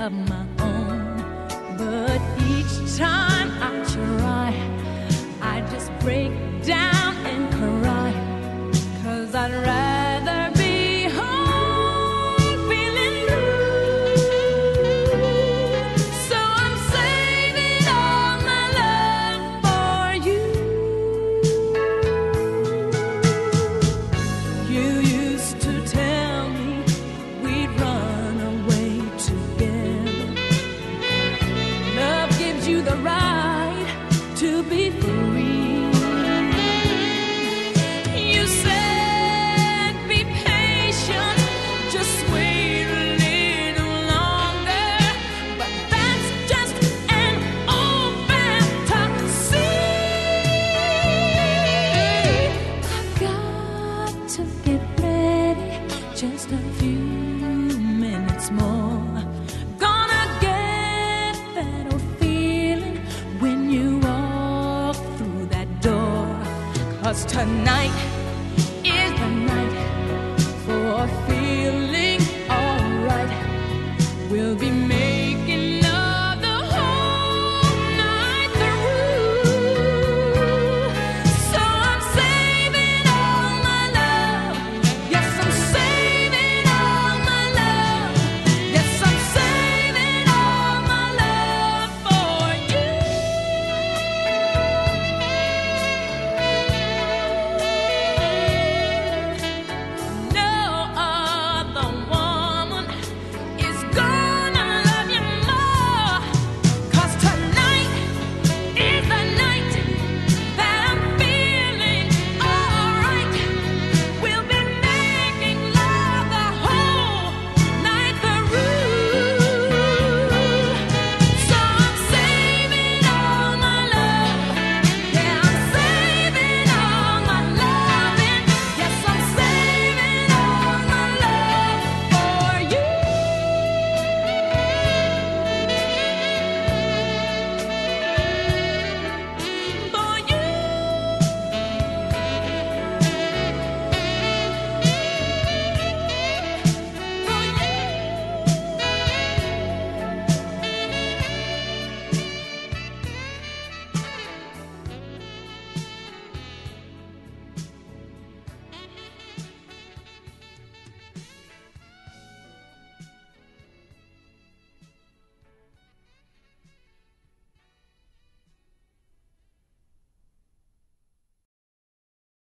of my own. But each time once more. Gonna get that old feeling when you walk through that door. Cause tonight.